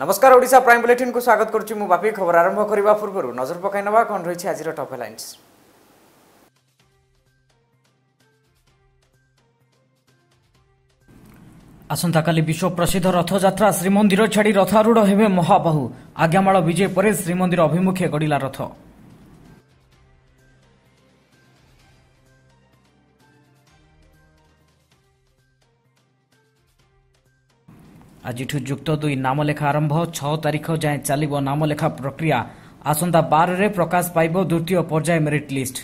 ନମସ୍କାର ଓଡ଼ିଶା ପ୍ରାଇମ୍ ବୁଲେଟିନ୍କୁ ସ୍ୱାଗତ କରୁଛି ମୁଁ ବାପି ଖବର ଆରମ୍ଭ କରିବା ପୂର୍ବରୁ ନଜର ପକାଇ ନେବା କ'ଣ ରହିଛି ଆଜିର ଟପ୍ ହେଲାଇନ୍ସ ଆସନ୍ତାକାଲି ବିଶ୍ୱ ପ୍ରସିଦ୍ଧ ରଥଯାତ୍ରା ଶ୍ରୀମନ୍ଦିର ଛାଡ଼ି ରଥାରୂଢ଼ ହେବେ ମହାବାହୁ। ଆଜ୍ଞାମାଳ ବିଜେ ପରେ ଶ୍ରୀମନ୍ଦିର ଅଭିମୁଖେ ଗଡ଼ିଲା ରଥ। ଆଜିଠୁ ଯୁକ୍ତ ଦୁଇ ନାମଲେଖା ଆରମ୍ଭ ଛଅ ତାରିଖ ଯାଏଁ ଚାଲିବ ନାମଲେଖା ପ୍ରକ୍ରିୟା ଆସନ୍ତା ବାରରେ ପ୍ରକାଶ ପାଇବ ଦ୍ୱିତୀୟ ପର୍ଯ୍ୟାୟ ମେରିଟ୍ ଲିଷ୍ଟ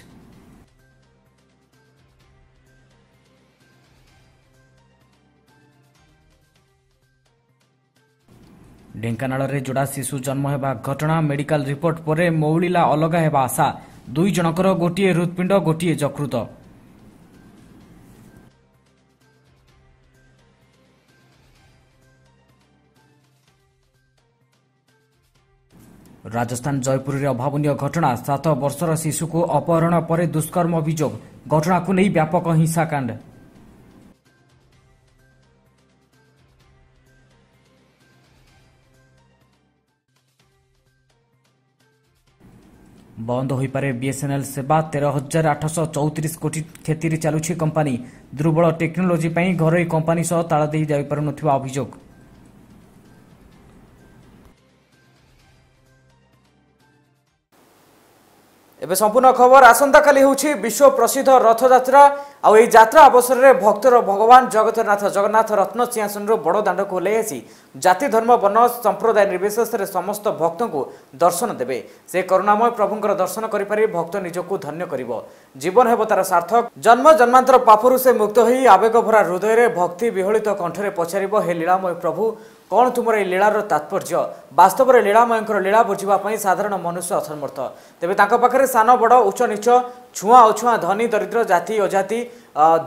ଢେଙ୍କାନାଳରେ ଯୋଡ଼ା ଶିଶୁ ଜନ୍ମ ହେବା ଘଟଣା ମେଡିକାଲ ରିପୋର୍ଟ ପରେ ମଉଳିଲା ଅଲଗା ହେବା ଆଶା। ଦୁଇ ଜଣଙ୍କର ଗୋଟିଏ ହୃତ୍ପିଣ୍ଡ ଗୋଟିଏ ଯକୃତ। ରାଜସ୍ଥାନ ଜୟପୁରରେ ଅଭାବନୀୟ ଘଟଣା ସାତ ବର୍ଷର ଶିଶୁକୁ ଅପହରଣ ପରେ ଦୁଷ୍କର୍ମ ଅଭିଯୋଗ ଘଟଣାକୁ ନେଇ ବ୍ୟାପକ ହିଂସାକାଣ୍ଡ ବନ୍ଦ ହୋଇପାରେ ବିଏସ୍ଏନ୍ଏଲ୍ ସେବା ତେର ହଜାର ଆଠଶହ ଚଉତିରିଶ କୋଟି କ୍ଷତିରେ ଚାଲୁଛି କମ୍ପାନୀ ଦୁର୍ବଳ ଟେକ୍ନୋଲୋଜି ପାଇଁ ଘରୋଇ କମ୍ପାନୀ ସହ ତାଳ ଦେଇ ଯାଇପାରୁନଥିବା ଅଭିଯୋଗ ଏବେ ସମ୍ପୂର୍ଣ୍ଣ ଖବର ଆସନ୍ତାକାଲି ହେଉଛି ବିଶ୍ୱ ପ୍ରସିଦ୍ଧ ରଥଯାତ୍ରା। ଆଉ ଏହି ଯାତ୍ରା ଅବସରରେ ଭକ୍ତର ଭଗବାନ ଜଗତରନାଥ ଜଗନ୍ନାଥ ରତ୍ନ ସିଂହାସନରୁ ବଡ଼ ଦାଣ୍ଡକୁ ଓହ୍ଲାଇ ଆସି ଜାତି ଧର୍ମ ବର୍ଣ୍ଣ ସମ୍ପ୍ରଦାୟ ନିର୍ବିଶେଷରେ ସମସ୍ତ ଭକ୍ତଙ୍କୁ ଦର୍ଶନ ଦେବେ। ସେ କରୁଣାମୟ ପ୍ରଭୁଙ୍କର ଦର୍ଶନ କରିପାରି ଭକ୍ତ ନିଜକୁ ଧନ୍ୟ କରିବ। ଜୀବନ ହେବ ତାର ସାର୍ଥକ। ଜନ୍ମ ଜନ୍ମାନ୍ତର ପାପରୁ ସେ ମୁକ୍ତ ହୋଇ ଆବେଗ ଭରା ହୃଦୟରେ ଭକ୍ତି ବିହଳିତ କଣ୍ଠରେ ପଚାରିବ ହେ ଲୀଳାମୟ ପ୍ରଭୁ କ'ଣ ତୁମର ଏହି ଲୀଳାର ତାତ୍ପର୍ଯ୍ୟ? ବାସ୍ତବରେ ଲୀଳାମୟଙ୍କର ଲୀଳା ବୁଝିବା ପାଇଁ ସାଧାରଣ ମନୁଷ୍ୟ ଅସମର୍ଥ। ତେବେ ତାଙ୍କ ପାଖରେ ସାନ ବଡ଼ ଉଚ୍ଚ ନିଚ ଛୁଆଁ ଅଛୁଆଁ ଧନୀ ଦରିଦ୍ର ଜାତି ଅଜାତି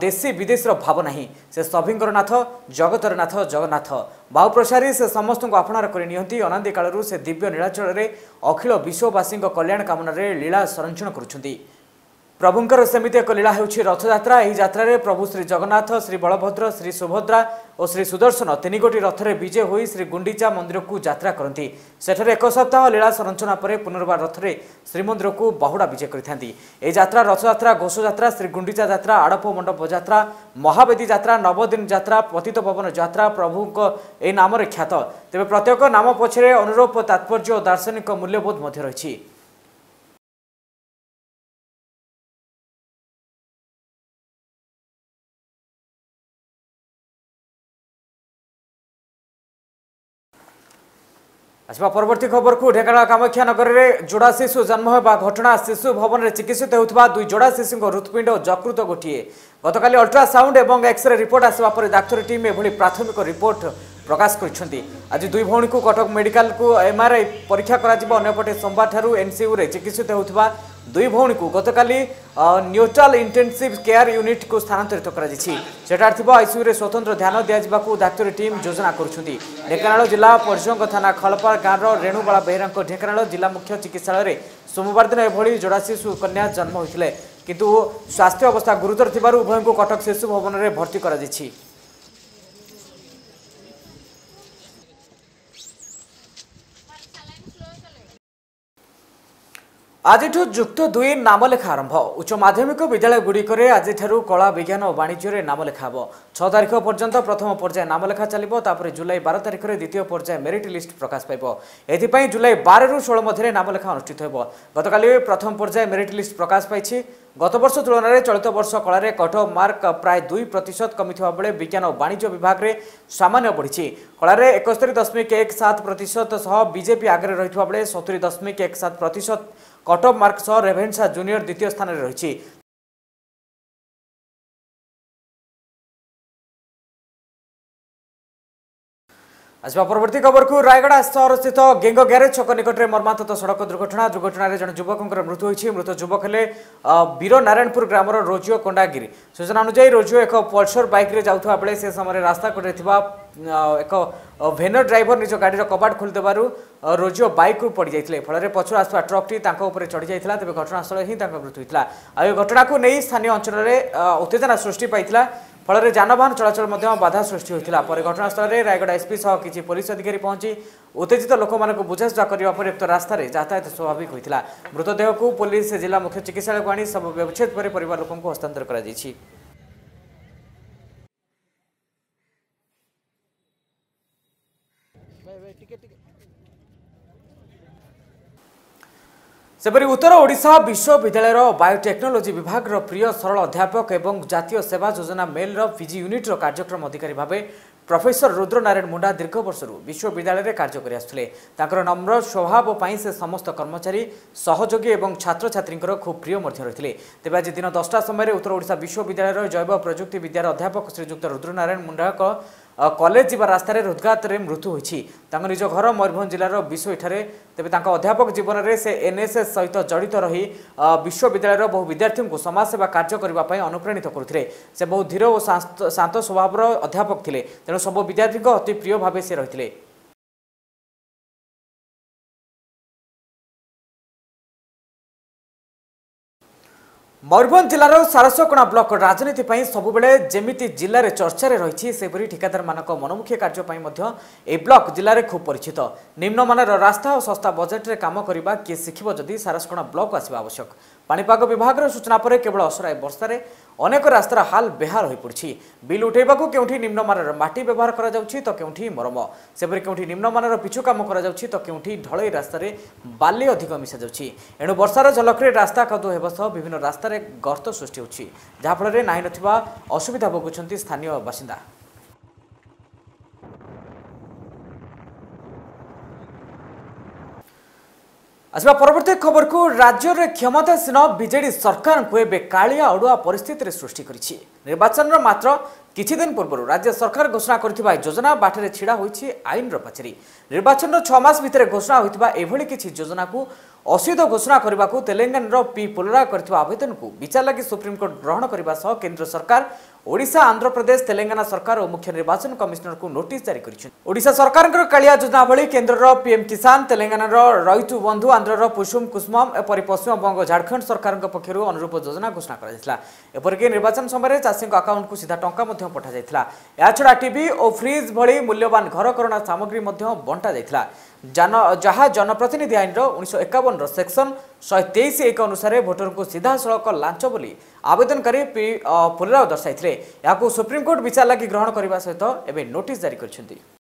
ଦେଶୀ ବିଦେଶୀର ଭାବ ନାହିଁ। ସେ ସଭିଙ୍କର ନାଥ ଜଗତର ନାଥ ଜଗନ୍ନାଥ। ବାହୁ ପ୍ରସାରୀ ସେ ସମସ୍ତଙ୍କୁ ଆପଣାର କରି ନିଅନ୍ତି। ଅନାଦି କାଳରୁ ସେ ଦିବ୍ୟ ନୀଳାଚଳରେ ଅଖିଳ ବିଶ୍ୱବାସୀଙ୍କ କଲ୍ୟାଣ କାମନାରେ ଲୀଳା ସଂରକ୍ଷଣ କରୁଛନ୍ତି। ପ୍ରଭୁଙ୍କର ସେମିତି ଏକ ଲୀଳା ହେଉଛି ରଥଯାତ୍ରା। ଏହି ଯାତ୍ରାରେ ପ୍ରଭୁ ଶ୍ରୀ ଜଗନ୍ନାଥ ଶ୍ରୀ ବଳଭଦ୍ର ଶ୍ରୀ ସୁଭଦ୍ରା ଓ ଶ୍ରୀ ସୁଦର୍ଶନ ତିନି ଗୋଟି ରଥରେ ବିଜେ ହୋଇ ଶ୍ରୀ ଗୁଣ୍ଡିଚା ମନ୍ଦିରକୁ ଯାତ୍ରା କରନ୍ତି। ସେଠାରେ ଏକ ସପ୍ତାହ ଲୀଳା ସଂରଚନା ପରେ ପୁନର୍ବାର ରଥରେ ଶ୍ରୀମନ୍ଦିରକୁ ବାହୁଡ଼ା ବିଜେ କରିଥାନ୍ତି। ଏହି ଯାତ୍ରା ରଥଯାତ୍ରା ଘୋଷଯାତ୍ରା ଶ୍ରୀ ଗୁଣ୍ଡିଚା ଯାତ୍ରା ଆଡ଼ପ ମଣ୍ଡପ ଯାତ୍ରା ମହାବେଦୀ ଯାତ୍ରା ନବଦିନ ଯାତ୍ରା ପତିତ ପବନ ଯାତ୍ରା ପ୍ରଭୁଙ୍କ ଏହି ନାମରେ ଖ୍ୟାତ। ତେବେ ପ୍ରତ୍ୟେକ ନାମ ପଛରେ ଅନୁରୂପ ତାତ୍ପର୍ଯ୍ୟ ଓ ଦାର୍ଶନିକ ମୂଲ୍ୟବୋଧ ମଧ୍ୟ ରହିଛି। আসবা পরবর্তী খবরকু ঢেঙ্কানাল কামাখ্যা নগরের যোড়া শিশু জন্ম হওয়া ঘটনা শিশু ভবনের চিকিৎসিত হেউথিবা দুই যোড়া শিশুঙ্ হৃৎপিণ্ড ও যকৃত গোটিয়ে গতকাল অল্ট্রাসাউন্ড এবং এক্সরে রিপোর্ট আসবা পরে ডাক্তারী টিম এভাবে প্রাথমিক রিপোর্ট প্রকাশ করেছেন আজ দুই ভৌণী কটক মেডিকাল এমআরআই পরীক্ষা করা অন্যপটে সোমবার ঠার এনসিইউরে চিকিৎসিত হেউথিবা ଦୁଇ ଭଉଣୀକୁ ଗତକାଲି ନ୍ୟୁଟ୍ରାଲ ଇଣ୍ଟେନ୍ସିଭ୍ କେୟାର ୟୁନିଟ୍କୁ ସ୍ଥାନାନ୍ତରିତ କରାଯାଇଛି। ସେଠାରେ ଥିବା ଆଇସିୟୁରେ ସ୍ୱତନ୍ତ୍ର ଧ୍ୟାନ ଦିଆଯିବାକୁ ଡାକ୍ତରୀ ଟିମ୍ ଯୋଜନା କରୁଛନ୍ତି। ଢେଙ୍କାନାଳ ଜିଲ୍ଲା ପର୍ଯ୍ୟଙ୍ଗ ଥାନା ଖଳପାଳ ଗାଁର ରେଣୁବାଳା ବେହେରାଙ୍କ ଢେଙ୍କାନାଳ ଜିଲ୍ଲା ମୁଖ୍ୟ ଚିକିତ୍ସାଳୟରେ ସୋମବାର ଦିନ ଏଭଳି ଯୋଡ଼ା ଶିଶୁ କନ୍ୟା ଜନ୍ମ ହୋଇଥିଲେ। କିନ୍ତୁ ସ୍ୱାସ୍ଥ୍ୟ ଅବସ୍ଥା ଗୁରୁତର ଥିବାରୁ ଉଭୟଙ୍କୁ କଟକ ଶିଶୁ ଭବନରେ ଭର୍ତ୍ତି କରାଯାଇଛି। ଆଜିଠୁ ଯୁକ୍ତ ଦୁଇ ନାମଲେଖା ଆରମ୍ଭ ଉଚ୍ଚ ମାଧ୍ୟମିକ ବିଦ୍ୟାଳୟଗୁଡ଼ିକରେ ଆଜିଠାରୁ କଳା ବିଜ୍ଞାନ ଓ ବାଣିଜ୍ୟରେ ନାମଲେଖା ହେବ ଛଅ ତାରିଖ ପର୍ଯ୍ୟନ୍ତ ପ୍ରଥମ ପର୍ଯ୍ୟାୟ ନାମଲେଖା ଚାଲିବ ତାପରେ ଜୁଲାଇ ବାର ତାରିଖରେ ଦ୍ୱିତୀୟ ପର୍ଯ୍ୟାୟ ମେରିଟ୍ ଲିଷ୍ଟ ପ୍ରକାଶ ପାଇବ ଏଥିପାଇଁ ଜୁଲାଇ ବାରରୁ ଷୋହଳ ମଧ୍ୟରେ ନାମଲେଖା ଅନୁଷ୍ଠିତ ହେବ। ଗତକାଲି ପ୍ରଥମ ପର୍ଯ୍ୟାୟ ମେରିଟ୍ ଲିଷ୍ଟ ପ୍ରକାଶ ପାଇଛି। ଗତବର୍ଷ ତୁଳନାରେ ଚଳିତ ବର୍ଷ କଳାରେ କଟ ମାର୍କ ପ୍ରାୟ ଦୁଇ ପ୍ରତିଶତ କମିଥିବା ବେଳେ ବିଜ୍ଞାନ ଓ ବାଣିଜ୍ୟ ବିଭାଗରେ ସାମାନ୍ୟ ବଢ଼ିଛି। କଳାରେ ଏକସ୍ତରୀ ଦଶମିକ ଏକ ସାତ ପ୍ରତିଶତ ସହ ବିଜେପି ଆଗରେ ରହିଥିବା ବେଳେ ସତୁରି ଦଶମିକ ଏକ ସାତ ପ୍ରତିଶତ কট অফ মার্ক সহ রেভেনসা জুনিয়র দ্বিতীয় স্থানে রয়েছে। আসবা পরবর্তী খবরকু রায়গড়া সহরস্থিত গেঙ্গ গ্যারেজ ছক নিকটে মর্মাহত সড়ক দুর্ঘটনা দুর্ঘটনায় জন যুবকর মৃত্যু হয়েছে মৃত যুবক হলে বীর নারায়ণপুর গ্রামর রোজিও কণ্ডাগিরি সূচনা অনুযায়ী রোজিও এক পলসর বাইক্রে যাওয়া বেড়ে সে সময় রাস্তাকড়ে থাকা এক ভেনর ড্রাইভর নিজ গাড়ির কবাট খোলিদেবার রোজিও বাইক্রু পড়ি যাই ফলে পছর আসা ট্রকটি তাঁর উপরে চড়ি যাই তবে ঘটনাস্থলে হি তাঁর মৃত্যু হয়েছিল আউ ঘটনাকে নিয়ে স্থানীয় অঞ্চলের উত্তেজনা সৃষ্টি পাইছিল ফলে যানবাহন চলাচল বাধা সৃষ্টি হয়েছিল পরে ঘটনাস্থলে রায়গড়া এসপি সহ কিছু পুলিশ অধিকারী পৌঁছি উত্তেজিত লোক মানুষ বুঝাসুঝা করা পরে উক্ত রাস্তায় যাতায়াত স্বাভাবিক হয়েছিল মৃতদেহক পুলিশ জেলা মুখ্য চিকিৎসালয়ক আনি সব ব্যবচ্ছেদ পরে পরিবার লোক হস্তান্তর করা টিকে ସେପରି ଉତ୍ତର ଓଡ଼ିଶା ବିଶ୍ୱବିଦ୍ୟାଳୟର ବାୟୋଟେକ୍ନୋଲୋଜି ବିଭାଗର ପ୍ରିୟ ସରଳ ଅଧ୍ୟାପକ ଏବଂ ଜାତୀୟ ସେବା ଯୋଜନା ମେଲ୍ର ପିଜି ୟୁନିଟ୍ର କାର୍ଯ୍ୟକ୍ରମ ଅଧିକାରୀ ଭାବେ ପ୍ରଫେସର ରୁଦ୍ରନାରାୟଣ ମୁଣ୍ଡା ଦୀର୍ଘ ବର୍ଷରୁ ବିଶ୍ୱବିଦ୍ୟାଳୟରେ କାର୍ଯ୍ୟ କରି ଆସୁଥିଲେ। ତାଙ୍କର ନମ୍ର ସ୍ୱଭାବ ପାଇଁ ସେ ସମସ୍ତ କର୍ମଚାରୀ ସହଯୋଗୀ ଏବଂ ଛାତ୍ରଛାତ୍ରୀଙ୍କର ଖୁବ୍ ପ୍ରିୟ ମଧ୍ୟ ରହିଥିଲେ। ତେବେ ଆଜି ଦିନ ଦଶଟା ସମୟରେ ଉତ୍ତର ଓଡ଼ିଶା ବିଶ୍ୱବିଦ୍ୟାଳୟର ଜୈବ ପ୍ରଯୁକ୍ତି ବିଦ୍ୟାର ଅଧ୍ୟାପକ ଶ୍ରୀଯୁକ୍ତ ରୁଦ୍ରନାରାୟଣ ମୁଣ୍ଡାଙ୍କ ଅ, କଲେଜ ଯିବା ରାସ୍ତାରେ ହୃଦଘାତରେ ମୃତ୍ୟୁ ହୋଇଛି। ତାଙ୍କ ନିଜ ଘର ମୟୂରଭଞ୍ଜ ଜିଲ୍ଲାର ବିଷୋଇଠାରେ ତେବେ ତାଙ୍କ ଅଧ୍ୟାପକ ଜୀବନରେ ସେ ଏନ୍ଏସ୍ଏସ୍ ସହିତ ଜଡ଼ିତ ରହି ବିଶ୍ୱବିଦ୍ୟାଳୟର ବହୁ ବିଦ୍ୟାର୍ଥୀଙ୍କୁ ସମାଜସେବା କାର୍ଯ୍ୟ କରିବା ପାଇଁ ଅନୁପ୍ରାଣିତ କରୁଥିଲେ। ସେ ବହୁ ଧୀର ଓ ଶାନ୍ତ ସ୍ୱଭାବର ଅଧ୍ୟାପକ ଥିଲେ। ତେଣୁ ସବୁ ବିଦ୍ୟାର୍ଥୀଙ୍କ ଅତି ପ୍ରିୟ ଭାବେ ସେ ରହିଥିଲେ। ମୟୂରଭଞ୍ଜ ଜିଲ୍ଲାର ସାରସକଣା ବ୍ଲକ ରାଜନୀତି ପାଇଁ ସବୁବେଳେ ଯେମିତି ଜିଲ୍ଲାରେ ଚର୍ଚ୍ଚାରେ ରହିଛି ସେପରି ଠିକାଦାରମାନଙ୍କ ମନମୁଖୀ କାର୍ଯ୍ୟ ପାଇଁ ମଧ୍ୟ ଏହି ବ୍ଲକ ଜିଲ୍ଲାରେ ଖୁବ୍ ପରିଚିତ। ନିମ୍ନମାନର ରାସ୍ତା ଓ ଶସ୍ତା ବଜେଟରେ କାମ କରିବା କିଏ ଶିଖିବ ଯଦି ସାରସକଣା ବ୍ଲକ ଆସିବା ଆବଶ୍ୟକ? ପାଣିପାଗ ବିଭାଗର ସୂଚନା ପରେ କେବଳ ଅସରାଏ ବର୍ଷାରେ ଅନେକ ରାସ୍ତାର ହାଲ ବେହାର ହୋଇପଡ଼ିଛି। ବିଲ୍ ଉଠାଇବାକୁ କେଉଁଠି ନିମ୍ନମାନର ମାଟି ବ୍ୟବହାର କରାଯାଉଛି ତ କେଉଁଠି ମରମ। ସେପରି କେଉଁଠି ନିମ୍ନମାନର ପିଚୁ କାମ କରାଯାଉଛି ତ କେଉଁଠି ଢଳେଇ ରାସ୍ତାରେ ବାଲି ଅଧିକ ମିଶାଯାଉଛି। ଏଣୁ ବର୍ଷାର ଝଲକରେ ରାସ୍ତା କାଦୁଅ ହେବା ସହ ବିଭିନ୍ନ ରାସ୍ତାରେ ଗର୍ତ୍ତ ସୃଷ୍ଟି ହେଉଛି। ଯାହାଫଳରେ ନାହିଁ ନଥିବା ଅସୁବିଧା ଭୋଗୁଛନ୍ତି ସ୍ଥାନୀୟ ବାସିନ୍ଦା। আসবা পরবর্তী খবর কু রাজ্যের ক্ষমতাসীন বিজেডি সরকার এবে কালিয়া অড়ুয়া পরিস্থিতির সৃষ্টি করেছে নির্বাচন মাত্র কিছু দিন পূর্ব রাজ্য সরকার ঘোষণা করে যোজনা বাটরে ছিড়া হয়েছে আইনর পাচেরি নির্বাচনের ছমাস ভিতরে ঘোষণা হয়ে এভাবে কিছু যোজনা অসিদ্ধ ঘোষণা করা তেলেঙ্গানার পি পোলরা করে আবেদন বিচার লাগে সুপ্রিমকোর্ট গ্রহণ করা কেন্দ্র সরকার ଓଡ଼ିଶା ଆନ୍ଧ୍ରପ୍ରଦେଶ ତେଲେଙ୍ଗାନା ସରକାର ଓ ମୁଖ୍ୟ ନିର୍ବାଚନ କମିଶନରଙ୍କୁ ନୋଟିସ୍ ଜାରି କରିଛନ୍ତି ଓଡ଼ିଶା ସରକାରଙ୍କର କାଳିଆ ଯୋଜନା ଭଳି କେନ୍ଦ୍ରର ପିଏମ୍ କିଷାନ ତେଲେଙ୍ଗାନାର ରଇତୁ ବନ୍ଧୁ ଆନ୍ଧ୍ରର ପୁଷୁମ କୁସୁମମ ଏପରି ପଶ୍ଚିମବଙ୍ଗ ଝାଡ଼ଖଣ୍ଡ ସରକାରଙ୍କ ପକ୍ଷରୁ ଅନୁରୂପ ଯୋଜନା ଘୋଷଣା କରାଯାଇଥିଲା ଏପରିକି ନିର୍ବାଚନ ସମୟରେ ଚାଷୀଙ୍କ ଆକାଉଣ୍ଟକୁ ସିଧା ଟଙ୍କା ମଧ୍ୟ ପଠାଯାଇଥିଲା। ଏହାଛଡ଼ା ଟିଭି ଓ ଫ୍ରିଜ୍ ଭଳି ମୂଲ୍ୟବାନ ଘରକରଣା ସାମଗ୍ରୀ ମଧ୍ୟ ବଣ୍ଟା ଯାଇଥିଲା ଯାହା ଜନପ୍ରତିନିଧି ଆଇନର ଉଣେଇଶହ ଏକାବନର ସେକ୍ସନ ଶହେ ତେଇଶ ଏକ ଅନୁସାରେ ଭୋଟରଙ୍କୁ ସିଧାସଳଖ ଲାଞ୍ଚ ବୋଲି ଆବେଦନକାରୀ ପି ଅ, ପୁଲରାଓ ଦର୍ଶାଇଥିଲେ। ଏହାକୁ ସୁପ୍ରିମକୋର୍ଟ ବିଚାର ଲାଗି ଗ୍ରହଣ କରିବା ସହିତ ଏବେ ନୋଟିସ୍ ଜାରି କରିଛନ୍ତି।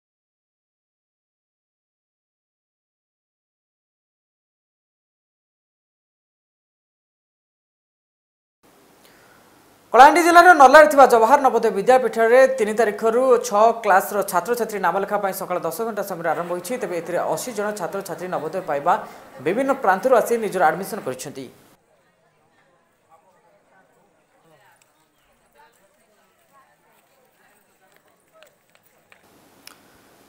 କଳାହାଣ୍ଡି ଜିଲ୍ଲାର ନର୍ଲାରେ ଥିବା ଜବାହର ନବୋଦୟ ବିଦ୍ୟାପୀଠରେ ତିନି ତାରିଖରୁ ଛଅ କ୍ଲାସ୍ର ଛାତ୍ରଛାତ୍ରୀ ନାମଲେଖା ପାଇଁ ସକାଳ ଦଶ ଘଣ୍ଟା ସମୟରେ ଆରମ୍ଭ ହୋଇଛି। ତେବେ ଏଥିରେ ଅଶୀ ଜଣ ଛାତ୍ରଛାତ୍ରୀ ନବୋଦୟ ପାଇବା ବିଭିନ୍ନ ପ୍ରାନ୍ତରୁ ଆସି ନିଜର ଆଡମିସନ କରିଛନ୍ତି।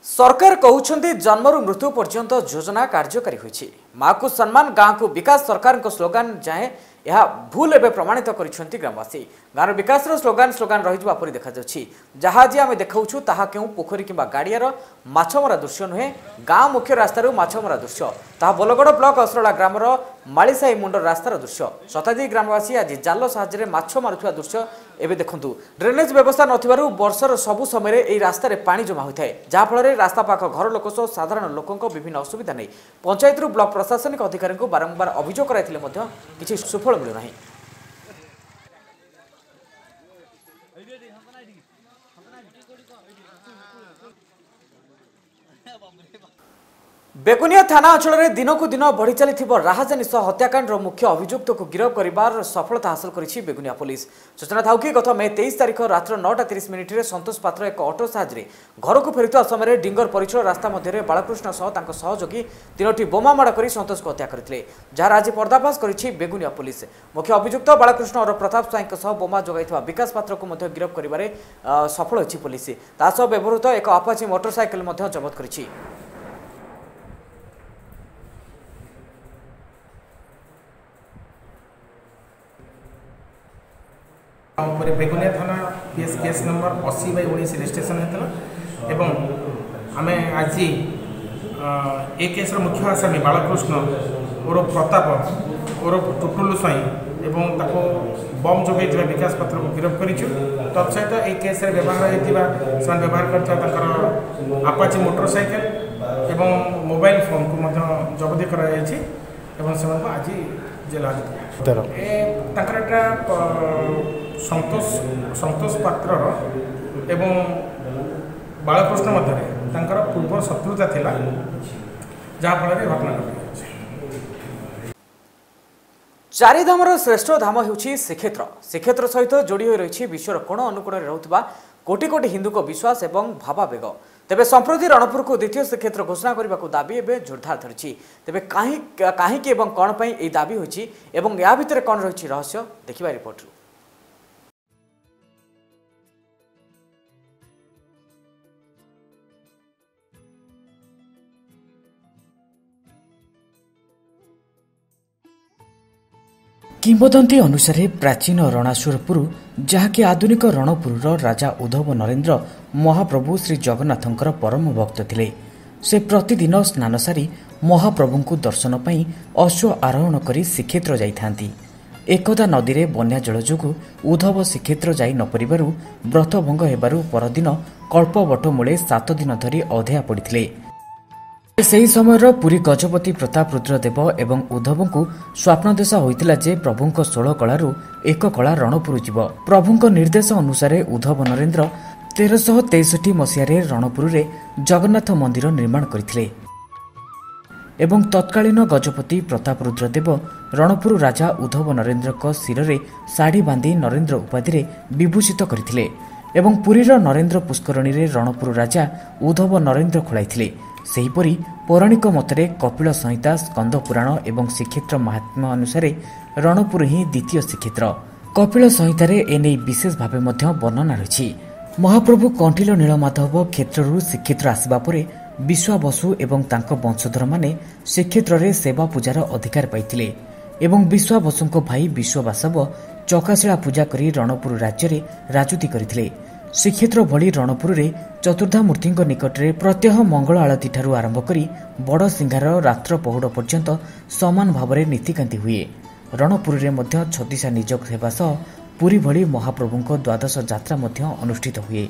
ସରକାର କହୁଛନ୍ତି ଜନ୍ମରୁ ମୃତ୍ୟୁ ପର୍ଯ୍ୟନ୍ତ ଯୋଜନା କାର୍ଯ୍ୟକାରୀ ହୋଇଛି। ମାକୁ ସମ୍ମାନ ଗାଁକୁ ବିକାଶ ସରକାରଙ୍କ ସ୍ଲୋଗାନ ଯାଏଁ ଏହା ଭୁଲ ଏବେ ପ୍ରମାଣିତ କରିଛନ୍ତି ଗ୍ରାମବାସୀ। ଗାଁର ବିକାଶର ସ୍ଲୋଗାନ ସ୍ଲୋଗାନ ରହିଯିବା ପରି ଦେଖାଯାଉଛି। ଯାହା ଆଜି ଆମେ ଦେଖାଉଛୁ ତାହା କେଉଁ ପୋଖରୀ କିମ୍ବା ଗାଡ଼ିଆର ମାଛମରା ଦୃଶ୍ୟ ନୁହେଁ ଗାଁ ମୁଖ୍ୟ ରାସ୍ତାରୁ ମାଛମରା ଦୃଶ୍ୟ। ତାହା ବୋଲଗଡ଼ ବ୍ଲକ ଅସରଳା ଗ୍ରାମର ମାଳିସାହି ମୁଣ୍ଡ ରାସ୍ତାର ଦୃଶ୍ୟ ଶତାଧିକ ଗ୍ରାମବାସୀ ଆଜି ଜାଲ ସାହାଯ୍ୟରେ ମାଛ ମାରୁଥିବା ଦୃଶ୍ୟ ଏବେ ଦେଖନ୍ତୁ। ଡ୍ରେନେଜ ବ୍ୟବସ୍ଥା ନଥିବାରୁ ବର୍ଷର ସବୁ ସମୟରେ ଏହି ରାସ୍ତାରେ ପାଣି ଜମା ହୋଇଥାଏ। ଯାହାଫଳରେ ରାସ୍ତା ପାଖ ଘର ଲୋକ ସହ ସାଧାରଣ ଲୋକଙ୍କ ବିଭିନ୍ନ ଅସୁବିଧା ନେଇ ପଞ୍ଚାୟତରୁ ବ୍ଲକ ପ୍ରଶାସନିକ ଅଧିକାରୀଙ୍କୁ ବାରମ୍ବାର ଅଭିଯୋଗ କରାଇଥିଲେ ମଧ୍ୟ କିଛି ସୁଫଳ ମିଳୁନାହିଁ। ବେଗୁନିଆ ଥାନା ଅଞ୍ଚଳରେ ଦିନକୁ ଦିନ ବଢ଼ି ଚାଲିଥିବା ରାହାଜାନୀ ସହ ହତ୍ୟାକାଣ୍ଡର ମୁଖ୍ୟ ଅଭିଯୁକ୍ତକୁ ଗିରଫ କରିବାର ସଫଳତା ହାସଲ କରିଛି ବେଗୁନିଆ ପୋଲିସ। ସୂଚନା ଥାଉ କି ଗତ ମେ ତେଇଶ ତାରିଖ ରାତ୍ର ନଅଟା ତିରିଶ ମିନିଟ୍ରେ ସନ୍ତୋଷ ପାତ୍ର ଏକ ଅଟୋ ସାହାଯ୍ୟରେ ଘରକୁ ଫେରୁଥିବା ସମୟରେ ଡିଙ୍ଗର ପରିଚୟ ରାସ୍ତା ମଧ୍ୟରେ ବାଳକୃଷ୍ଣ ସହ ତାଙ୍କ ସହଯୋଗୀ ତିନୋଟି ବୋମା ମାଡ଼ କରି ସନ୍ତୋଷକୁ ହତ୍ୟା କରିଥିଲେ ଯାହାର ଆଜି ପର୍ଦ୍ଦାଫାଶ କରିଛି ବେଗୁନିଆ ପୋଲିସ। ମୁଖ୍ୟ ଅଭିଯୁକ୍ତ ବାଳକୃଷ୍ଣ ଅର ପ୍ରତାପ ସ୍ୱାଇଁଙ୍କ ସହ ବୋମା ଯୋଗାଇଥିବା ବିକାଶ ପାତ୍ରକୁ ମଧ୍ୟ ଗିରଫ କରିବାରେ ସଫଳ ହୋଇଛି ପୋଲିସ। ତା ସହ ବ୍ୟବହୃତ ଏକ ଆପାଚି ମୋଟରସାଇକେଲ ମଧ୍ୟ ଜବତ କରିଛି। ଉପରେ ବେଗୁନିଆ ଥାନା ପିଏସ୍ କେସ୍ ନମ୍ବର ଅଶୀ ବାଇ ଉଣେଇଶ ରେଜିଷ୍ଟ୍ରେସନ୍ ହେଇଥିଲା ଏବଂ ଆମେ ଆଜି ଅ, ଏ କେସ୍ର ମୁଖ୍ୟ ଆସାମୀ ବାଳକୃଷ୍ଣ ଓରଫ ପ୍ରତାପ ଓରଫ ଟୁଟୁଲୁ ସ୍ୱାଇଁ ଏବଂ ତାକୁ ବମ୍ ଯୋଗାଇଥିବା ବିକାଶ ପାତ୍ରକୁ ଗିରଫ କରିଛୁ ତତ୍ସହିତ ଏହି କେସ୍ରେ ବ୍ୟବହାର ହୋଇଥିବା ସେମାନେ ବ୍ୟବହାର କରିଥିବା ତାଙ୍କର ଆପାଚି ମୋଟର ସାଇକେଲ ଏବଂ ମୋବାଇଲ ଫୋନ୍କୁ ମଧ୍ୟ ଜବତ କରାଯାଇଛି ଏବଂ ସେମାନଙ୍କୁ ଆଜି ଜେଲ୍ ହାଜର ଏ ତାଙ୍କର ଏଇଟା ପ- ସନ୍ତୋଷ ସନ୍ତୋଷ ପାତ୍ରର ଏବଂ ବାଳକୃଷ୍ଣ ମଧ୍ୟରେ ତାଙ୍କର ପୂର୍ବ ଶତ୍ରୁତା ଥିଲା ଯାହାଫଳରେ ଘଟଣା ଘଟିଯାଇଛି ଚାରିଧାମର ଶ୍ରେଷ୍ଠ ଧାମ ହେଉଛି ଶ୍ରୀକ୍ଷେତ୍ର। ଶ୍ରୀକ୍ଷେତ୍ର ସହିତ ଯୋଡ଼ି ହୋଇ ରହିଛି ବିଶ୍ୱର କୋଣ ଅନୁକୋଣରେ ରହୁଥିବା କୋଟି କୋଟି ହିନ୍ଦୁଙ୍କ ବିଶ୍ୱାସ ଏବଂ ଭାବାବେଗ। ତେବେ ସମ୍ପ୍ରତି ରଣପୁରକୁ ଦ୍ୱିତୀୟ ଶ୍ରୀକ୍ଷେତ୍ର ଘୋଷଣା କରିବାକୁ ଦାବି ଏବେ ଜୋରଦାର ଧରିଛି। ତେବେ କାହିଁ କାହିଁକି ଏବଂ କ'ଣ ପାଇଁ ଏହି ଦାବି ହୋଇଛି ଏବଂ ଏହା ଭିତରେ କ'ଣ ରହିଛି ରହସ୍ୟ କିମ୍ବଦନ୍ତୀ ଅନୁସାରେ ପ୍ରାଚୀନ ରଣାସୁରପୁର ଯାହାକି ଆଧୁନିକ ରଣପୁରର ରାଜା ଉଦ୍ଧବ ନରେନ୍ଦ୍ର ମହାପ୍ରଭୁ ଶ୍ରୀ ଜଗନ୍ନାଥଙ୍କର ପରମ ଭକ୍ତ ଥିଲେ ସେ ପ୍ରତିଦିନ ସ୍ନାନ ସାରି ମହାପ୍ରଭୁଙ୍କୁ ଦର୍ଶନ ପାଇଁ ଅଶ୍ଵ ଆରୋହଣ କରି ଶ୍ରୀକ୍ଷେତ୍ର ଯାଇଥାନ୍ତି। ଏକଦା ନଦୀରେ ବନ୍ୟା ଜଳ ଯୋଗୁଁ ଉଦ୍ଧବ ଶ୍ରୀକ୍ଷେତ୍ର ଯାଇ ନ ପାରିବାରୁ ବ୍ରତଭଙ୍ଗ ହେବାରୁ ପରଦିନ କଳ୍ପବଟ ମୂଳେ ସାତ ଦିନ ଧରି ଅଧେୟା ପଡ଼ିଥିଲେ। ସେହି ସମୟର ପୁରୀ ଗଜପତି ପ୍ରତାପ ରୁଦ୍ରଦେବ ଏବଂ ଉଦ୍ଧବଙ୍କୁ ସ୍ୱପ୍ନଦେଶ ହୋଇଥିଲା ଯେ ପ୍ରଭୁଙ୍କ ଷୋଳ କଳାରୁ ଏକ କଳା ରଣପୁର ଯିବ। ପ୍ରଭୁଙ୍କ ନିର୍ଦ୍ଦେଶ ଅନୁସାରେ ଉଦ୍ଧବ ନରେନ୍ଦ୍ର ତେରଶହ ତେଷଠି ମସିହାରେ ରଣପୁରରେ ଜଗନ୍ନାଥ ମନ୍ଦିର ନିର୍ମାଣ କରିଥିଲେ। ଏବଂ ତତ୍କାଳୀନ ଗଜପତି ପ୍ରତାପ ରୁଦ୍ରଦେବ ରଣପୁର ରାଜା ଉଦ୍ଧବ ନରେନ୍ଦ୍ରଙ୍କ ଶିରରେ ଶାଢ଼ୀ ବାନ୍ଧି ନରେନ୍ଦ୍ର ଉପାଧିରେ ବିଭୂଷିତ କରିଥିଲେ ଏବଂ ପୁରୀର ନରେନ୍ଦ୍ର ପୁଷ୍କରଣୀରେ ରଣପୁର ରାଜା ଉଦ୍ଧବ ନରେନ୍ଦ୍ର ଖୋଳାଇଥିଲେ। ସେହିପରି ପୌରାଣିକ ମତରେ କପିଳ ସଂହିତା ସ୍କନ୍ଦ ପୁରାଣ ଏବଂ ଶ୍ରୀକ୍ଷେତ୍ର ମାହାତ୍ମ୍ୟ ଅନୁସାରେ ରଣପୁର ହିଁ ଦ୍ୱିତୀୟ ଶ୍ରୀକ୍ଷେତ୍ର। କପିଳ ସଂହିତାରେ ଏନେଇ ବିଶେଷ ଭାବେ ମଧ୍ୟ ବର୍ଣ୍ଣନା ରହିଛି। ମହାପ୍ରଭୁ କଣ୍ଟିଲ ନୀଳମାଧବ କ୍ଷେତ୍ରରୁ ଶ୍ରୀକ୍ଷେତ୍ର ଆସିବା ପରେ ବିଶ୍ୱାବସୁ ଏବଂ ତାଙ୍କ ବଂଶଧରମାନେ ଶ୍ରୀକ୍ଷେତ୍ରରେ ସେବା ପୂଜାର ଅଧିକାର ପାଇଥିଲେ ଏବଂ ବିଶ୍ୱାବସୁଙ୍କ ଭାଇ ବିଶ୍ୱବାସବ ଚକାଶିଳା ପୂଜା କରି ରଣପୁର ରାଜ୍ୟରେ ରାଜୁତି କରିଥିଲେ। ଶ୍ରୀକ୍ଷେତ୍ର ଭଳି ରଣପୁରରେ ଚତୁର୍ଦ୍ଧାମୂର୍ତ୍ତିଙ୍କ ନିକଟରେ ପ୍ରତ୍ୟହ ମଙ୍ଗଳ ଆଳତୀଠାରୁ ଆରମ୍ଭ କରି ବଡ଼ ସିଂହାର ରାତ୍ର ପହୁଡ଼ ପର୍ଯ୍ୟନ୍ତ ସମାନ ଭାବରେ ନୀତିକାନ୍ତି ହୁଏ। ରଣପୁରରେ ମଧ୍ୟ ଛତିଶା ନିଯୋଗ ହେବା ସହ ପୁରୀ ଭଳି ମହାପ୍ରଭୁଙ୍କ ଦ୍ୱାଦଶ ଯାତ୍ରା ମଧ୍ୟ ଅନୁଷ୍ଠିତ ହୁଏ।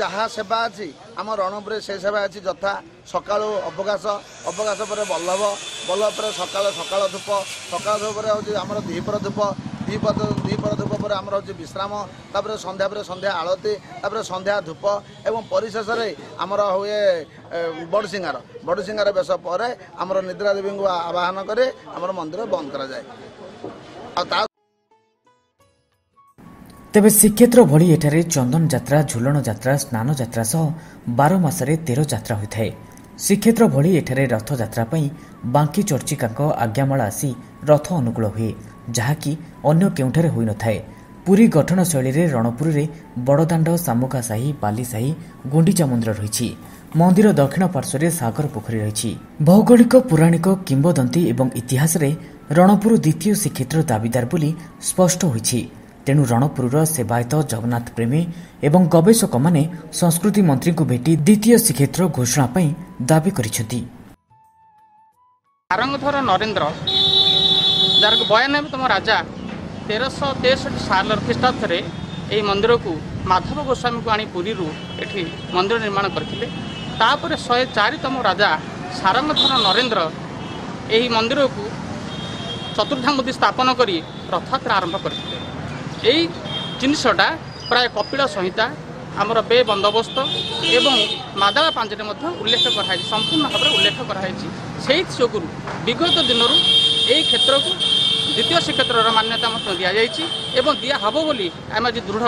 ଯାହା ସେବା ଅଛି ଆମ ରଣପୁରରେ ସେ ସେବା ଅଛି ଯଥା ସକାଳୁ ଅବକାଶ ଅବକାଶ ପରେ ବଲ୍ଲଭ ବଲ୍ଲଭ ପରେ ସକାଳ ସକାଳ ଧୂପ ସକାଳ ଧୂପ ପରେ ହେଉଛି ଆମର ଦ୍ୱିପର ଧୂପ ଦ୍ୱିପର ଦ୍ୱିପର ଧୂପ ପରେ ଆମର ହେଉଛି ବିଶ୍ରାମ ତାପରେ ସନ୍ଧ୍ୟା ପରେ ସନ୍ଧ୍ୟା ଆଳତୀ ତାପରେ ସନ୍ଧ୍ୟା ଧୂପ ଏବଂ ପରିଶେଷରେ ଆମର ହୁଏ ବଡ଼ସିଂହାର ବଡ଼ସିଂହାର ବେଶ ପରେ ଆମର ନିଦ୍ରା ଦେବୀଙ୍କୁ ଆବାହନ କରି ଆମର ମନ୍ଦିର ବନ୍ଦ କରାଯାଏ। ଆଉ ତା ତେବେ ଶ୍ରୀକ୍ଷେତ୍ର ଭଳି ଏଠାରେ ଚନ୍ଦନ ଯାତ୍ରା ଝୁଲଣ ଯାତ୍ରା ସ୍ନାନ ଯାତ୍ରା ସହ ବାର ମାସରେ ତେର ଯାତ୍ରା ହୋଇଥାଏ। ଶ୍ରୀକ୍ଷେତ୍ର ଭଳି ଏଠାରେ ରଥଯାତ୍ରା ପାଇଁ ବାଙ୍କି ଚର୍ଚ୍ଚିକାଙ୍କ ଆଜ୍ଞାମାଳ ଆସି ରଥ ଅନୁକୂଳ ହୁଏ। ଯାହାକି ଅନ୍ୟ କେଉଁଠାରେ ହୋଇନଥାଏ। ପୁରୀ ଗଠନ ଶୈଳୀରେ ରଣପୁରରେ ବଡ଼ଦାଣ୍ଡ ଶାମୁକା ସାହି ବାଲି ସାହି ଗୁଣ୍ଡିଚା ମନ୍ଦିର ରହିଛି। ମନ୍ଦିର ଦକ୍ଷିଣ ପାର୍ଶ୍ୱରେ ସାଗର ପୋଖରୀ ରହିଛି। ଭୌଗୋଳିକ ପୌରାଣିକ କିମ୍ବଦନ୍ତୀ ଏବଂ ଇତିହାସରେ ରଣପୁର ଦ୍ୱିତୀୟ ଶ୍ରୀକ୍ଷେତ୍ର ଦାବିଦାର ବୋଲି ସ୍ପଷ୍ଟ ହୋଇଛି। ତେଣୁ ରଣପୁରର ସେବାୟତ ଜଗନ୍ନାଥ ପ୍ରେମୀ ଏବଂ ଗବେଷକମାନେ ସଂସ୍କୃତି ମନ୍ତ୍ରୀଙ୍କୁ ଭେଟି ଦ୍ୱିତୀୟ ଶ୍ରୀକ୍ଷେତ୍ର ଘୋଷଣା ପାଇଁ ଦାବି କରିଛନ୍ତି। ନରେନ୍ଦ୍ର ଯାହାକୁ ବୟାନବେତମ ରାଜା। ତେରଶହ ତେଷଠି ସାଲ ଖ୍ରୀଷ୍ଟାବ୍ଦରେ ଏହି ମନ୍ଦିରକୁ ମାଧବ ଗୋସ୍ୱାମୀଙ୍କୁ ଆଣି ପୁରୀରୁ ଏଠି ମନ୍ଦିର ନିର୍ମାଣ କରିଥିଲେ। ତାପରେ ଶହେ ଚାରିତମ ରାଜା ସାରଙ୍ଗଧର ନରେନ୍ଦ୍ର ଏହି ମନ୍ଦିରକୁ ଚତୁର୍ଦ୍ଧାମୂର୍ତ୍ତି ସ୍ଥାପନ କରି ରଥଯାତ୍ରା ଆରମ୍ଭ କରିଥିଲେ। ଏହି ଜିନିଷଟା ପ୍ରାୟ କପିଳ ସଂହିତା ଆମର ବେ ବନ୍ଦୋବସ୍ତ ଏବଂ ମାଦାଳା ପାଞ୍ଜିରେ ମଧ୍ୟ ଉଲ୍ଲେଖ କରାଯାଇଛି ସମ୍ପୂର୍ଣ୍ଣ ଭାବରେ ଉଲ୍ଲେଖ କରାଯାଇଛି। ସେହି ଯୋଗୁଁ ବିଗତ ଦିନରୁ ଏହି କ୍ଷେତ୍ରକୁ ଦ୍ୱିତୀୟ ଶ୍ରୀକ୍ଷେତ୍ରର ମାନ୍ୟତା ମଧ୍ୟ ଦିଆଯାଇଛି ଏବଂ ଦିଆହେବ ବୋଲି ଆମେ ଆଜି ଦୃଢ଼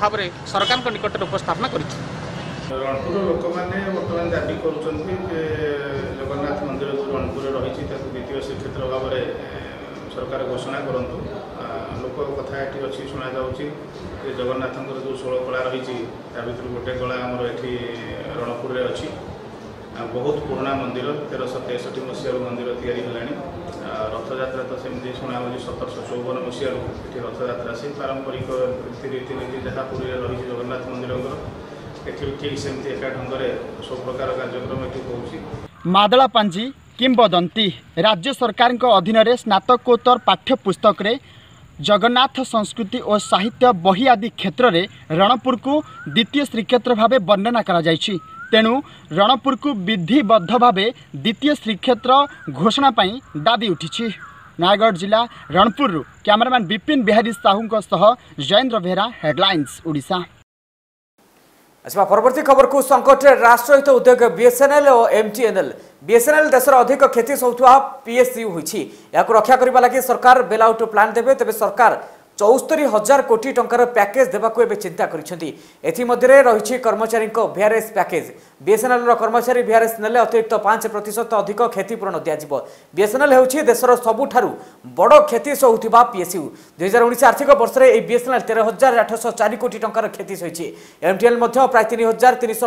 ଭାବରେ ସରକାରଙ୍କ ନିକଟରେ ଉପସ୍ଥାପନ କରିଛୁ। ରଣପୁର ଲୋକମାନେ ବର୍ତ୍ତମାନ ଦାବି କରୁଛନ୍ତି ଯେ ଜଗନ୍ନାଥ ମନ୍ଦିର ଯେଉଁ ରଣପୁରରେ ରହିଛି ତାକୁ ଦ୍ୱିତୀୟ ଶ୍ରୀକ୍ଷେତ୍ର ଭାବରେ ଏ, ସରକାର ଘୋଷଣା କରନ୍ତୁ। ଆ, ଲୋକ କଥା ଏଠି ଅଛି ଶୁଣାଯାଉଛି ଯେ ଜଗନ୍ନାଥଙ୍କର ଯେଉଁ ଷୋଳ କଳା ରହିଛି ତା ଭିତରୁ ଗୋଟେ କଳା ଆମର ଏଠି ରଣପୁରରେ ଅଛି। ଆଉ ବହୁତ ପୁରୁଣା ମନ୍ଦିର ତେରଶହ ତେଷଠି ମସିହାରୁ ମନ୍ଦିର ତିଆରି ହେଲାଣି। ରଥଯାତ୍ରା ତ ସେମିତି ଶୁଣାଯାଉଛି ସତରଶହ ଚଉବନ ମସିହାରୁ ଏଠି ରଥଯାତ୍ରା ସେ ପାରମ୍ପରିକ ରୀତି ରୀତିନୀତି ଯାହା ପୁରୀରେ ରହିଛି ଜଗନ୍ନାଥ ମନ୍ଦିରଙ୍କର ଏଠି ଠିକ୍ ସେମିତି ଏକା ଢଙ୍ଗରେ ସବୁ ପ୍ରକାର କାର୍ଯ୍ୟକ୍ରମ ଏଠି ହେଉଛି। ମାଦଳା ପାଞ୍ଜି କିମ୍ବଦନ୍ତୀ ରାଜ୍ୟ ସରକାରଙ୍କ ଅଧୀନରେ ସ୍ନାତକୋତ୍ତର ପାଠ୍ୟପୁସ୍ତକରେ ଜଗନ୍ନାଥ ସଂସ୍କୃତି ଓ ସାହିତ୍ୟ ବହି ଆଦି କ୍ଷେତ୍ରରେ ରଣପୁରକୁ ଦ୍ୱିତୀୟ ଶ୍ରୀକ୍ଷେତ୍ର ଭାବେ ବର୍ଣ୍ଣନା କରାଯାଇଛି। ତେଣୁ ରଣପୁରକୁ ବିଧିବଦ୍ଧ ଭାବେ ଦ୍ୱିତୀୟ ଶ୍ରୀକ୍ଷେତ୍ର ଘୋଷଣା ପାଇଁ ଦାବି ଉଠିଛି ନୟାଗଡ଼ ଜିଲ୍ଲା ରଣପୁରରୁ କ୍ୟାମେରାମ୍ୟାନ୍ ବିପିନ ବିହାରୀ ସାହୁଙ୍କ ସହ ଜୟେନ୍ଦ୍ର ବେହେରା ହେଡଲାଇନ୍ସ ଓଡ଼ିଶା ଆସିବା ପରବର୍ତ୍ତୀ ଖବରକୁ ସଙ୍କଟରେ ରାଷ୍ଟ୍ରହିତ ଉଦ୍ୟୋଗ ବିଏସ୍ଏନ୍ଏଲ୍ ଓ ଏମ୍ଟିଏନ୍ଏଲ୍ ବିଏସ୍ଏନ୍ଏଲ୍ ଦେଶର ଅଧିକ କ୍ଷତି ସହୁଥିବା ପିଏସ୍ୟୁ ହୋଇଛି ଏହାକୁ ରକ୍ଷା କରିବା ଲାଗି ସରକାର ବେଲ୍ଆଉଟ୍ ପ୍ଲାନ୍ ଦେବେ ତେବେ ସରକାର চৌস্তরি হাজার কোটি টঙ্কার প্যাকেজ দেওয়া এবে চিন্তা করেছেন এমধ্যে রয়েছে কর্মচারী ভিআরএস প্যাকেজ বিএসএনএল কর্মচারী ভিআরএস নেলে অতিরিক্ত পাঁচ প্রত অধিক ক্ষতিপূরণ দিয়া বিএসএনএল হচ্ছে দেশের সবুঠ বড় ক্ষতি সহ পিএসইউ দুই হাজার উনিশ আর্থিক বর্ষে এই বিএসএনএল তে হাজার আঠশ চারি কোটি টঙ্কার ক্ষতি সহিছে এমটিএল প্রায় তিন হাজার তিনশো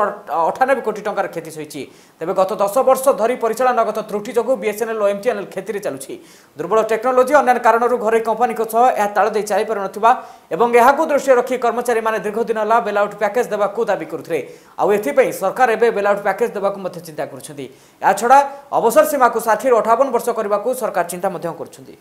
অঠানবে কোটি টঙ্কার ক্ষতি সহিছে তবে গত দশ বর্ষ ধরে পরিচালনাগত ত্রুটি যোগ বিএসএনএল ও এমটিএনএল ক্ষতি চালুছে দুর্বল টেকনোলোজি অন্যান্য কারণ ঘরে কোম্পানি সহ তাড় দিয়ে চালে ଚାଲିପାରୁନଥିବା ଏବଂ ଏହାକୁ ଦୃଷ୍ଟିରେ ରଖି କର୍ମଚାରୀମାନେ ଦୀର୍ଘ ଦିନ ହେଲା ବେଲ୍ଆଉଟ୍ ପ୍ୟାକେଜ୍ ଦେବାକୁ ଦାବି କରୁଥିଲେ। ଆଉ ଏଥିପାଇଁ ସରକାର ଏବେ ବେଲ୍ଆଉଟ୍ ପ୍ୟାକେଜ୍ ଦେବାକୁ ମଧ୍ୟ ଚିନ୍ତା କରୁଛନ୍ତି। ଏହାଛଡ଼ା ଅବସର ସୀମାକୁ ଷାଠିଏରୁ ଅଠାବନ ବର୍ଷ କରିବାକୁ ସରକାର ଚିନ୍ତା ମଧ୍ୟ କରୁଛନ୍ତି।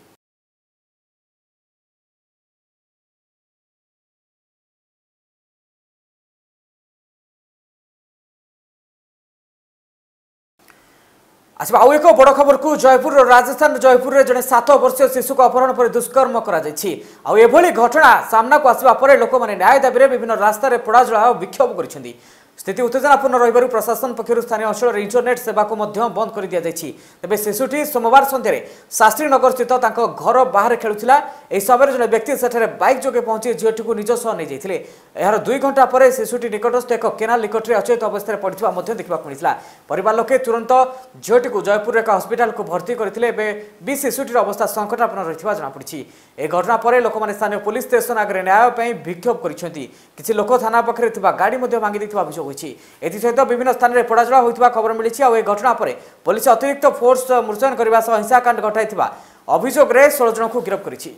আসবা আউ এক বড় খবরকু জয়পুর রাজস্থান জয়পুরের জনে সাত বর্ষীয় শিশুক অপহরণ পরে দুষ্কর্ম করা আউ এভଳି ঘটনা সামনাকু আসবা পরে লোকমানে ন্যায় দাবিরে বিভিন্ন রাস্তায় পোড়াজলা বিক্ষোভ করেছেন ସ୍ଥିତି ଉତ୍ତେଜନାପୂର୍ଣ୍ଣ ରହିବାରୁ ପ୍ରଶାସନ ପକ୍ଷରୁ ସ୍ଥାନୀୟ ଅଞ୍ଚଳରେ ଇଣ୍ଟରନେଟ୍ ସେବାକୁ ମଧ୍ୟ ବନ୍ଦ କରି ଦିଆଯାଇଛି ତେବେ ଶିଶୁଟି ସୋମବାର ସନ୍ଧ୍ୟାରେ ଶାସ୍ତ୍ରୀନଗରସ୍ଥିତ ତାଙ୍କ ଘର ବାହାରେ ଖେଳୁଥିଲା। ଏହି ସମୟରେ ଜଣେ ବ୍ୟକ୍ତି ସେଠାରେ ବାଇକ୍ ଯୋଗେ ପହଞ୍ଚି ଝିଅଟିକୁ ନିଜ ସହ ନେଇଯାଇଥିଲେ। ଏହାର ଦୁଇ ଘଣ୍ଟା ପରେ ଶିଶୁଟି ନିକଟସ୍ଥ ଏକ କେନାଲ ନିକଟରେ ଅଚେତ ଅବସ୍ଥାରେ ପଡ଼ିଥିବା ମଧ୍ୟ ଦେଖିବାକୁ ମିଳିଥିଲା। ପରିବାର ଲୋକେ ତୁରନ୍ତ ଝିଅଟିକୁ ଜୟପୁରର ଏକ ହସ୍ପିଟାଲକୁ ଭର୍ତ୍ତି କରିଥିଲେ। ଏବେ ବି ଶିଶୁଟିର ଅବସ୍ଥା ସଙ୍କଟାପନ୍ନ ରହିଥିବା ଜଣାପଡ଼ିଛି। ଏହି ଘଟଣା ପରେ ଲୋକମାନେ ସ୍ଥାନୀୟ ପୋଲିସ ଷ୍ଟେସନ ଆଗରେ ନ୍ୟାୟ ପାଇଁ ବିକ୍ଷୋଭ କରିଛନ୍ତି। କିଛି ଲୋକ ଥାନା ପାଖରେ ଥିବା ଗାଡ଼ି ମଧ୍ୟ ଭାଙ୍ଗି ଦେଇଥିବା ଅଭିଯୋଗ ହୋଇଛି। ଏଥିସହିତ ବିଭିନ୍ନ ସ୍ଥାନରେ ପୋଡ଼ାଜଳା ହୋଇଥିବା ଖବର ମିଳିଛି। ଆଉ ଏହି ଘଟଣା ପରେ ପୋଲିସ ଅତିରିକ୍ତ ଫୋର୍ସ ମୁତୟନ କରିବା ସହ ହିଂସାକାଣ୍ଡ ଘଟାଇଥିବା ଅଭିଯୋଗରେ ଷୋହଳ ଜଣଙ୍କୁ ଗିରଫ କରିଛି।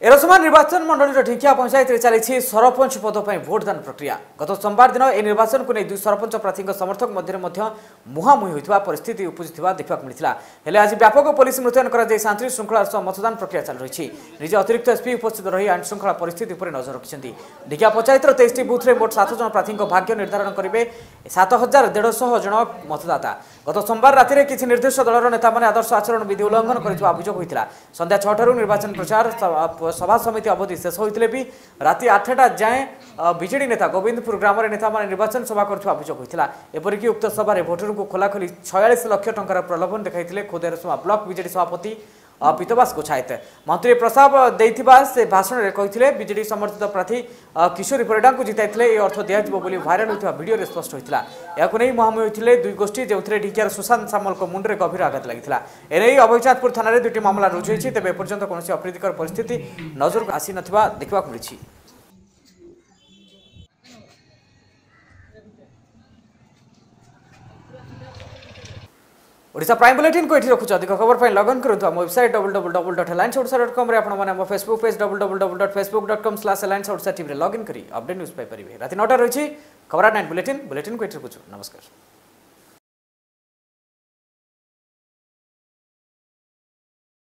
এরসমান নির্বাচন মন্ডলীর ঢিঙ্কিয়া পঞ্চায়েতের চালিছি সরপঞ্চ পদ পাই ভোটদান প্রক্রিয়া গত সোমবার দিন এই নির্বাচনকু নেই দুই সরপঞ্চ প্রার্থী সমর্থক মধ্যে মধ্যে মুহাঁমুহি হয়েছে পরিস্থিতি উপুজিথিবা দেখা মিলিলা হেলে আজ ব্যাপক পুলিশ মুতয়ন করা শান্তি শৃঙ্খলার সহ মতদান প্রক্রিয়া চালু রয়েছে নিজে অতিরিক্ত এসপি উপস্থিত রহি আইন শৃঙ্খলা পরিস্থিতি উপরে নজর রাখিছেন ঢিঙ্কিয়া পঞ্চায়েতর তেইশটি বুথে মোট সাত জন প্রার্থী ভাগ্য নির্ধারণ করবে সাত হাজার দেড়শহ জন মতদাতা। গত সোমবার রাতে কিছু নির্দিষ্ট দলর নেতা মানে আদর্শ আচরণ বিধি উল্লঙ্ঘন করে অভিযোগ হয়েছিল সন্ধ্যা ছটার নির্বাচন প্রচার সভা সমিতি অবধি শেষ হয়েছে বি রাতে আঠটা যায় বিজেডি নেতা, গোবিন্দপুর গ্রামের নেতা মানে নির্বাচন সভা করুক অভিযোগ হয়েছিল এপরিকি উক্ত সভায় ভোটরকে খোলাখোলি ছয়াশ লক্ষ টাকার প্রলোভন দেখাইলে খোদেরসভা ব্লক বিজেডি সভাপতি ପିତବାସଙ୍କୁ ଛାୟିତ ମନ୍ତ୍ରୀ ପ୍ରସାବ ଦେଇଥିବା ସେ ଭାଷଣରେ କହିଥିଲେ ବିଜେଡି ସମର୍ଥିତ ପ୍ରାର୍ଥୀ କିଶୋରୀ ପରିଡ଼ାଙ୍କୁ ଜିତାଇଥିଲେ ଏହି ଅର୍ଥ ଦିଆଯିବ ବୋଲି ଭାଇରାଲ ହୋଇଥିବା ଭିଡ଼ିଓରେ ସ୍ପଷ୍ଟ ହୋଇଥିଲା। ଏହାକୁ ନେଇ ମୁହାଁମୁହିଁ ହୋଇଥିଲେ ଦୁଇ ଗୋଷ୍ଠୀ ଯେଉଁଥିରେ ଢିକିଆର ସୁଶାନ୍ତ ସାମଲଙ୍କ ମୁଣ୍ଡରେ ଗଭୀର ଆଘାତ ଲାଗିଥିଲା। ଏନେଇ ଅଭୟଚାନ୍ଦପୁର ଥାନାରେ ଦୁଇଟି ମାମଲା ରୁଜୁ ହୋଇଛି ତେବେ ଏପର୍ଯ୍ୟନ୍ତ କୌଣସି ଅପ୍ରୀତିକର ପରିସ୍ଥିତି ନଜରକୁ ଆସିନଥିବା ଦେଖିବାକୁ ମିଳିଛି। ଓଡ଼ିଶା ପ୍ରାଇମ୍ ବୁଲେଟିନ୍କୁ ଏଠି ରଖୁଛୁ ଅଧିକ ଖବର ପାଇଁ ଲଗ୍ଇନ୍ କରନ୍ତୁ ଆମ website double double double dot headlines Odisha dot କମ୍ରେ ଆପଣମାନେ ଆମ Facebook page double double double dot Facebook dot com slash headlines Odisha ଟିଭିରେ ଲଗ୍ଇନ୍ କରି ଅପଡେଟ୍ ନ୍ୟୁଜ୍ ପାଇପାରିବେ ରାତି ନଅଟା ରହିଛି ଖବର ନାଇନ୍ ବୁଲେଟିନ୍ ବୁଲେଟିନ୍କୁ ଏଠି ରଖୁଛୁ ନମସ୍କାର